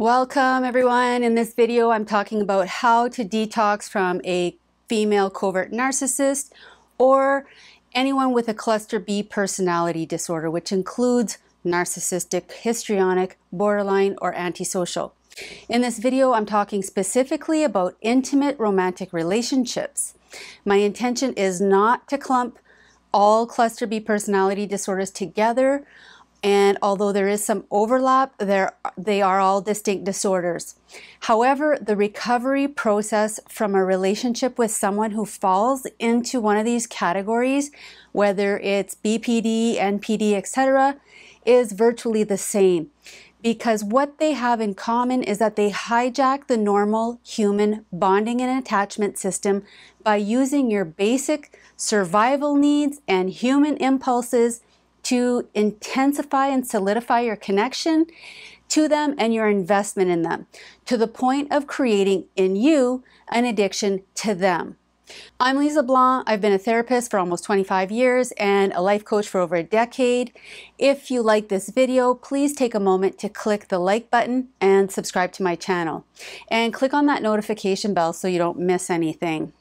Welcome everyone. In this video, I'm talking about how to detox from a female covert narcissist or anyone with a cluster B personality disorder, which includes narcissistic, histrionic, borderline, or antisocial. In this video, I'm talking specifically about intimate romantic relationships. My intention is not to clump all cluster B personality disorders together and although there is some overlap, they are all distinct disorders. However, the recovery process from a relationship with someone who falls into one of these categories, whether it's BPD, NPD, etc., is virtually the same. Because what they have in common is that they hijack the normal human bonding and attachment system by using your basic survival needs and human impulses to intensify and solidify your connection to them and your investment in them to the point of creating in you an addiction to them. I'm Lise Leblanc. I've been a therapist for almost 25 years and a life coach for over a decade. If you like this video, please take a moment to click the like button and subscribe to my channel. And click on that notification bell so you don't miss anything.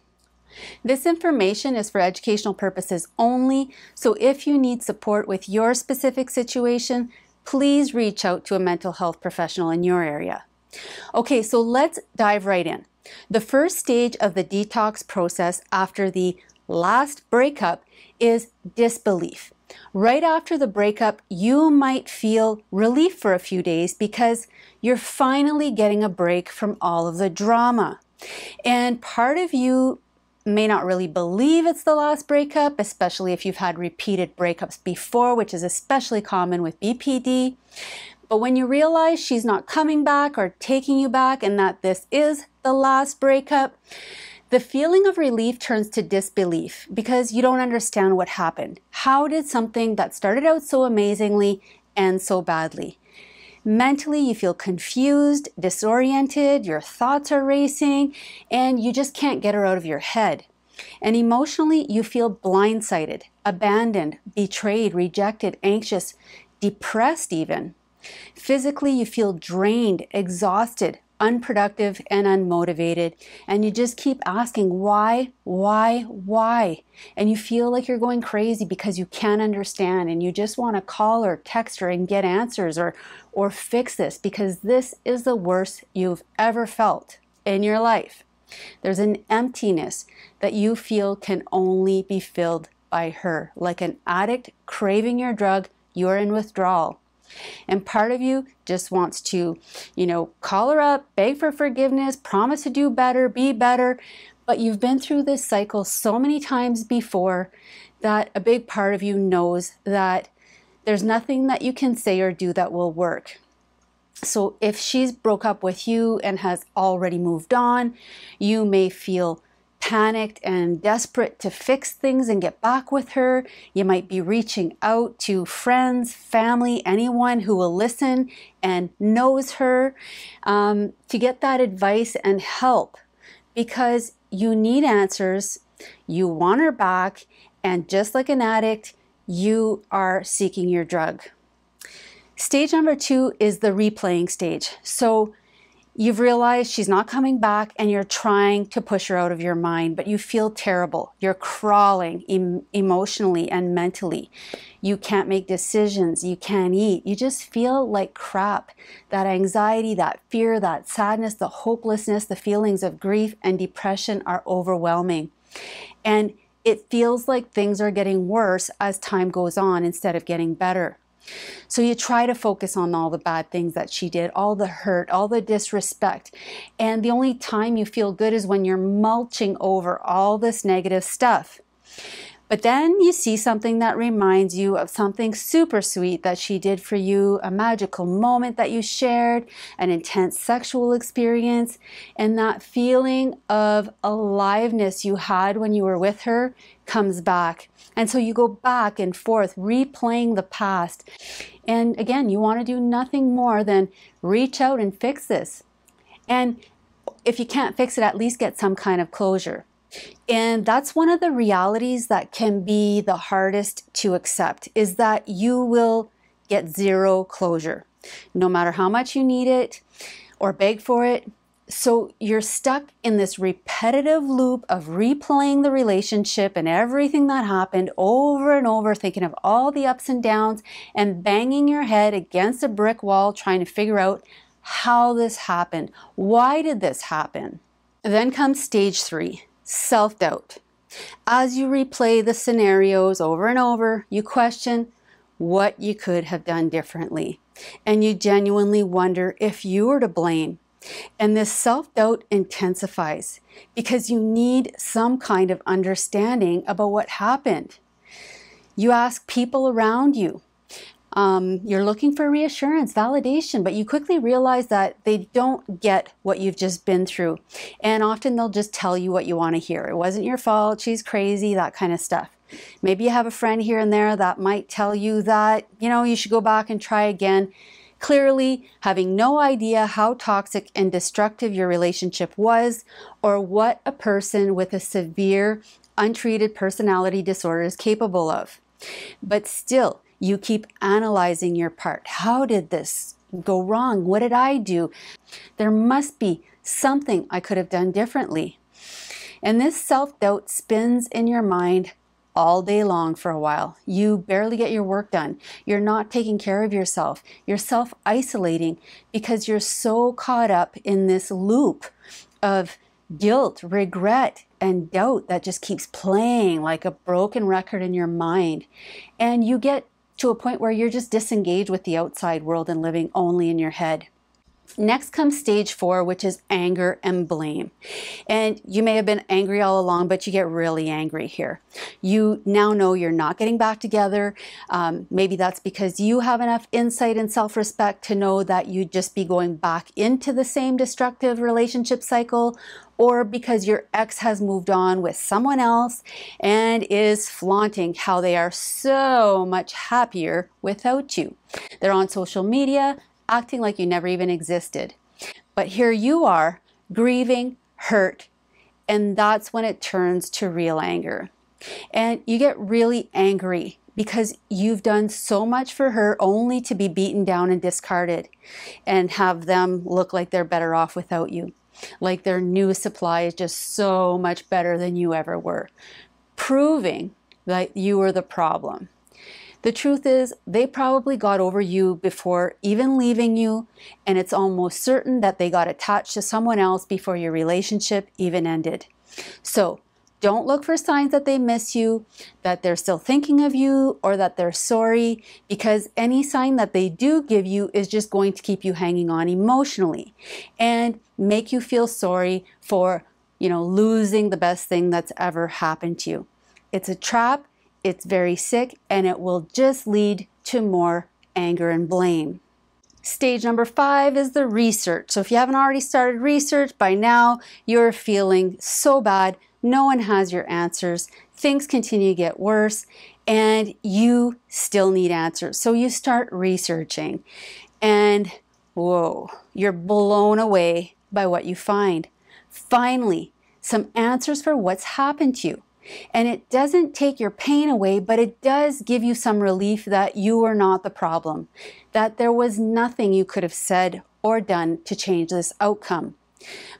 This information is for educational purposes only, so if you need support with your specific situation, please reach out to a mental health professional in your area. Okay, so let's dive right in. The first stage of the detox process after the last breakup is disbelief. Right after the breakup, you might feel relief for a few days because you're finally getting a break from all of the drama. And part of you may not really believe it's the last breakup, especially if you've had repeated breakups before, which is especially common with BPD. But when you realize she's not coming back or taking you back and that this is the last breakup, the feeling of relief turns to disbelief because you don't understand what happened. How did something that started out so amazingly end so badly? Mentally, you feel confused, disoriented, your thoughts are racing, and you just can't get her out of your head. And emotionally, you feel blindsided, abandoned, betrayed, rejected, anxious, depressed, even. Physically, you feel drained, exhausted, unproductive and unmotivated. And you just keep asking why, why, why. And you feel like you're going crazy because you can't understand and you just want to call or text her and get answers or, or fix this because this is the worst you've ever felt in your life. There's an emptiness that you feel can only be filled by her. Like an addict craving your drug, you're in withdrawal. And part of you just wants to, you know, call her up, beg for forgiveness, promise to do better, be better. But you've been through this cycle so many times before that a big part of you knows that there's nothing that you can say or do that will work. So if she's broke up with you and has already moved on, you may feel panicked and desperate to fix things and get back with her. You might be reaching out to friends, family, anyone who will listen and knows her um, to get that advice and help because you need answers. You want her back. And just like an addict, you are seeking your drug. Stage number two is the replaying stage. So You've realized she's not coming back and you're trying to push her out of your mind, but you feel terrible. You're crawling em emotionally and mentally. You can't make decisions. You can't eat. You just feel like crap. That anxiety, that fear, that sadness, the hopelessness, the feelings of grief and depression are overwhelming. And it feels like things are getting worse as time goes on instead of getting better. So you try to focus on all the bad things that she did, all the hurt, all the disrespect. And the only time you feel good is when you're mulching over all this negative stuff. But then you see something that reminds you of something super sweet that she did for you, a magical moment that you shared, an intense sexual experience, and that feeling of aliveness you had when you were with her comes back. And so you go back and forth, replaying the past. And again, you want to do nothing more than reach out and fix this. And if you can't fix it, at least get some kind of closure. And that's one of the realities that can be the hardest to accept is that you will get zero closure. No matter how much you need it, or beg for it. So you're stuck in this repetitive loop of replaying the relationship and everything that happened over and over, thinking of all the ups and downs and banging your head against a brick wall trying to figure out how this happened. Why did this happen? Then comes stage three self doubt. As you replay the scenarios over and over, you question what you could have done differently. And you genuinely wonder if you were to blame and this self doubt intensifies because you need some kind of understanding about what happened. You ask people around you. Um, you're looking for reassurance, validation, but you quickly realize that they don't get what you've just been through. And often they'll just tell you what you want to hear. It wasn't your fault, she's crazy, that kind of stuff. Maybe you have a friend here and there that might tell you that, you know, you should go back and try again clearly having no idea how toxic and destructive your relationship was or what a person with a severe untreated personality disorder is capable of. But still, you keep analyzing your part. How did this go wrong? What did I do? There must be something I could have done differently. And this self doubt spins in your mind all day long for a while. You barely get your work done. You're not taking care of yourself. You're self isolating because you're so caught up in this loop of guilt, regret, and doubt that just keeps playing like a broken record in your mind. And you get to a point where you're just disengaged with the outside world and living only in your head. Next comes stage four, which is anger and blame. And you may have been angry all along, but you get really angry here. You now know you're not getting back together. Um, maybe that's because you have enough insight and self respect to know that you'd just be going back into the same destructive relationship cycle, or because your ex has moved on with someone else and is flaunting how they are so much happier without you. They're on social media, acting like you never even existed. But here you are, grieving, hurt, and that's when it turns to real anger. And you get really angry because you've done so much for her only to be beaten down and discarded and have them look like they're better off without you. Like their new supply is just so much better than you ever were, proving that you were the problem. The truth is, they probably got over you before even leaving you, and it's almost certain that they got attached to someone else before your relationship even ended. So, don't look for signs that they miss you, that they're still thinking of you, or that they're sorry, because any sign that they do give you is just going to keep you hanging on emotionally and make you feel sorry for, you know, losing the best thing that's ever happened to you. It's a trap it's very sick and it will just lead to more anger and blame. Stage number five is the research. So if you haven't already started research by now, you're feeling so bad. No one has your answers. Things continue to get worse and you still need answers. So you start researching and whoa, you're blown away by what you find. Finally, some answers for what's happened to you. And it doesn't take your pain away, but it does give you some relief that you are not the problem, that there was nothing you could have said or done to change this outcome.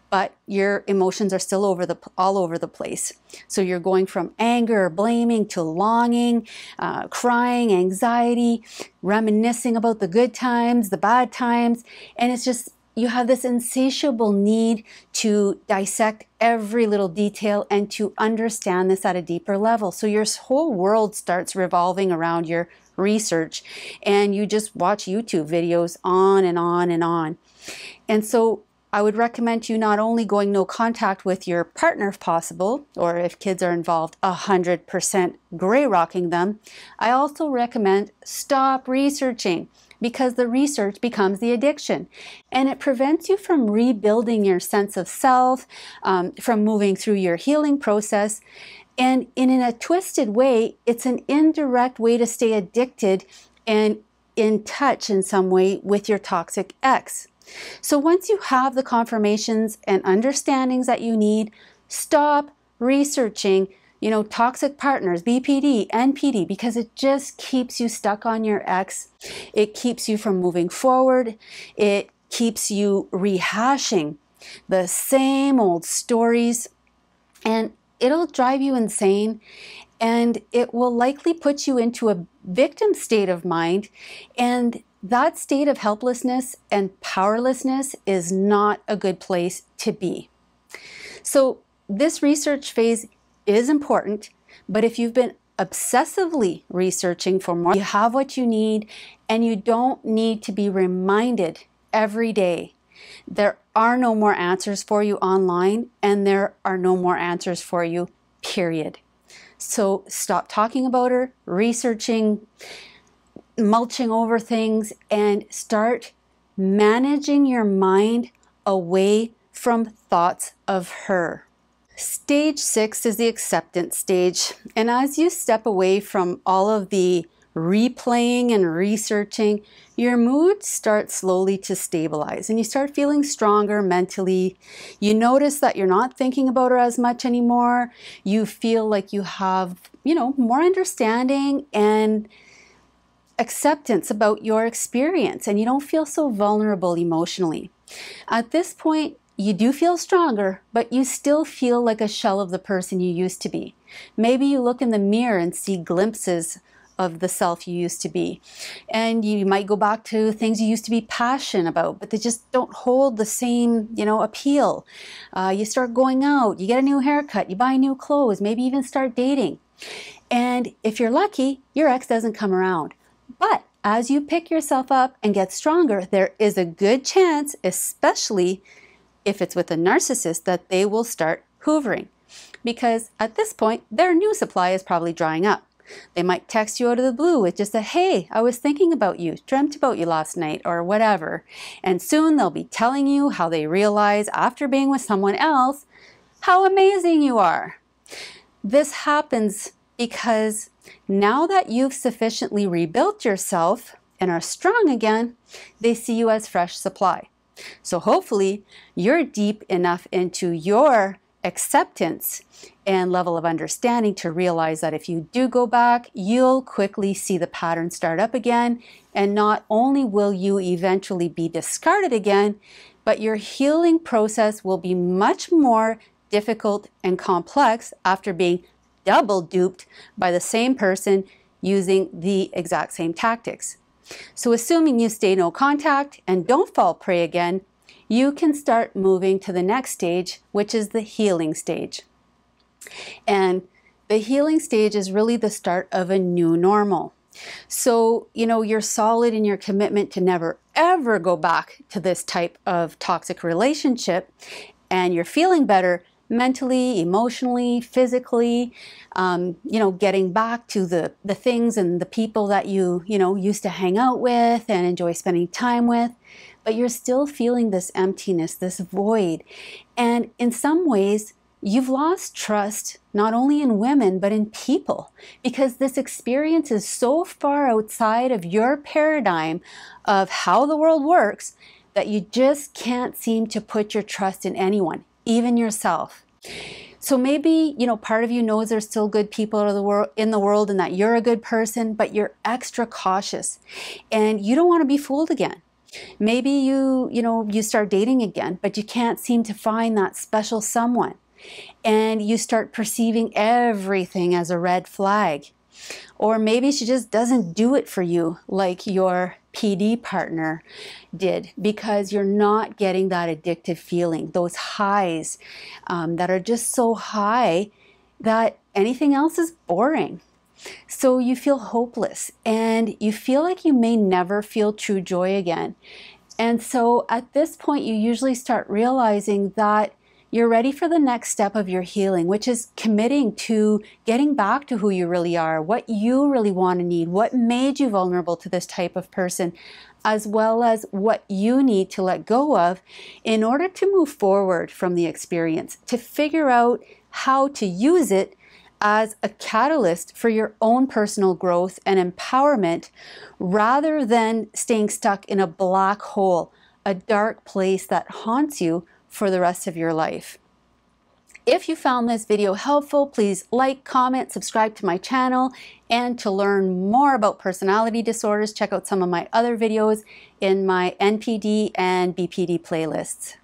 But your emotions are still over the all over the place. So you're going from anger, blaming to longing, uh, crying, anxiety, reminiscing about the good times, the bad times, and it's just you have this insatiable need to dissect every little detail and to understand this at a deeper level. So your whole world starts revolving around your research and you just watch YouTube videos on and on and on. And so I would recommend you not only going no contact with your partner if possible, or if kids are involved, 100% gray rocking them. I also recommend stop researching because the research becomes the addiction. And it prevents you from rebuilding your sense of self, um, from moving through your healing process. And in, in a twisted way, it's an indirect way to stay addicted and in touch in some way with your toxic ex. So once you have the confirmations and understandings that you need, stop researching you know, toxic partners, BPD, NPD, because it just keeps you stuck on your ex. It keeps you from moving forward. It keeps you rehashing the same old stories and it'll drive you insane and it will likely put you into a victim state of mind and that state of helplessness and powerlessness is not a good place to be. So, this research phase is important, but if you've been obsessively researching for more, you have what you need, and you don't need to be reminded every day. There are no more answers for you online, and there are no more answers for you, period. So stop talking about her, researching, mulching over things, and start managing your mind away from thoughts of her. Stage six is the acceptance stage. And as you step away from all of the replaying and researching, your mood starts slowly to stabilize and you start feeling stronger mentally. You notice that you're not thinking about her as much anymore. You feel like you have, you know, more understanding and acceptance about your experience and you don't feel so vulnerable emotionally. At this point, you do feel stronger, but you still feel like a shell of the person you used to be. Maybe you look in the mirror and see glimpses of the self you used to be. And you might go back to things you used to be passionate about, but they just don't hold the same, you know, appeal. Uh, you start going out, you get a new haircut, you buy new clothes, maybe even start dating. And if you're lucky, your ex doesn't come around. But as you pick yourself up and get stronger, there is a good chance, especially if it's with a narcissist, that they will start hoovering. Because at this point, their new supply is probably drying up. They might text you out of the blue with just a, hey, I was thinking about you, dreamt about you last night, or whatever. And soon they'll be telling you how they realize after being with someone else how amazing you are. This happens because now that you've sufficiently rebuilt yourself and are strong again, they see you as fresh supply. So hopefully you're deep enough into your acceptance and level of understanding to realize that if you do go back, you'll quickly see the pattern start up again. And not only will you eventually be discarded again, but your healing process will be much more difficult and complex after being double duped by the same person using the exact same tactics. So, assuming you stay no contact and don't fall prey again, you can start moving to the next stage, which is the healing stage. And the healing stage is really the start of a new normal. So, you know, you're solid in your commitment to never ever go back to this type of toxic relationship, and you're feeling better mentally, emotionally, physically, um, you know, getting back to the, the things and the people that you, you know, used to hang out with and enjoy spending time with. But you're still feeling this emptiness, this void. And in some ways, you've lost trust not only in women, but in people because this experience is so far outside of your paradigm of how the world works that you just can't seem to put your trust in anyone even yourself. So maybe, you know, part of you knows there's still good people in the world and that you're a good person, but you're extra cautious and you don't want to be fooled again. Maybe you, you know, you start dating again, but you can't seem to find that special someone. And you start perceiving everything as a red flag. Or maybe she just doesn't do it for you like your PD partner did because you're not getting that addictive feeling, those highs um, that are just so high that anything else is boring. So you feel hopeless and you feel like you may never feel true joy again. And so at this point, you usually start realizing that you're ready for the next step of your healing, which is committing to getting back to who you really are, what you really want to need, what made you vulnerable to this type of person, as well as what you need to let go of in order to move forward from the experience, to figure out how to use it as a catalyst for your own personal growth and empowerment rather than staying stuck in a black hole, a dark place that haunts you for the rest of your life. If you found this video helpful, please like, comment, subscribe to my channel, and to learn more about personality disorders, check out some of my other videos in my NPD and BPD playlists.